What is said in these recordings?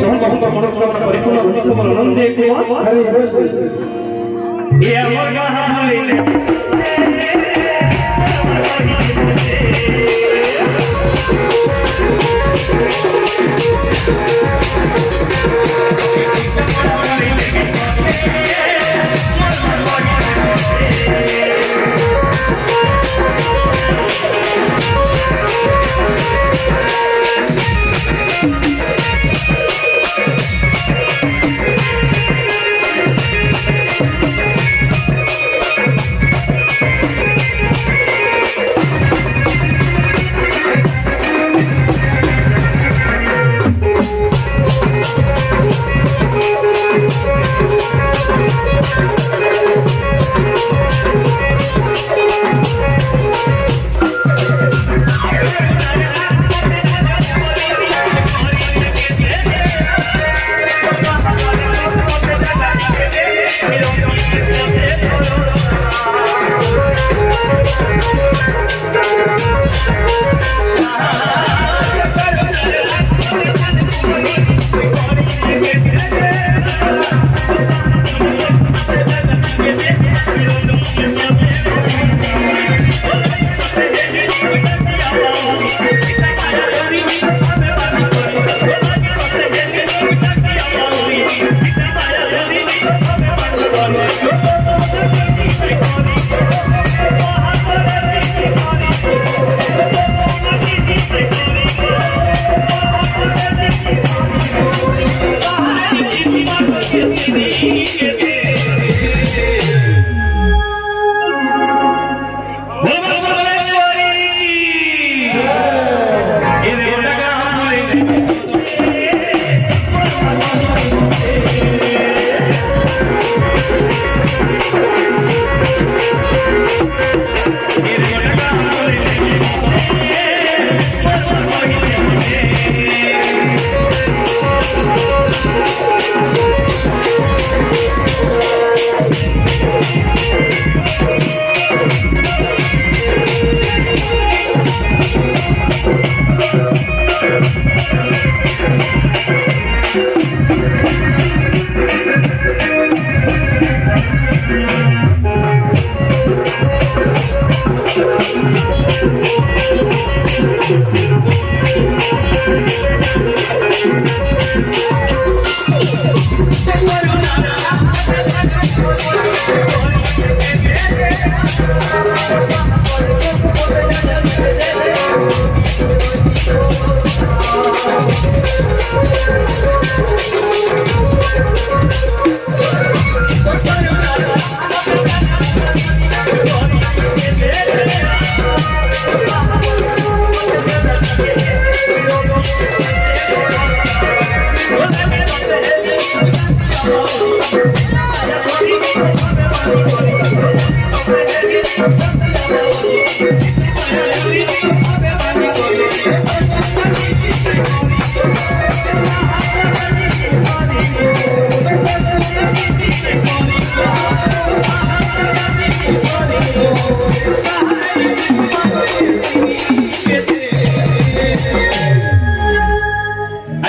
ସମସ୍ତଙ୍କ ମନସ୍କାମନା ପରିପୂର୍ଣ୍ଣ ହୋଇ ତୁମର ନନ୍ଦେ କୁହ ଏ ଆମର ଗାଁ ଭୁଲିଲେ Thank you.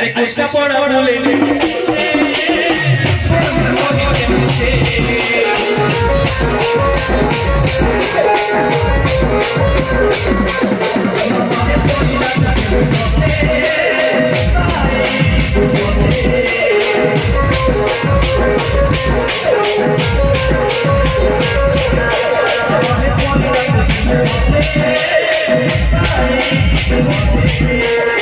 আরে কৃষ্ণপড়া বলে Yeah.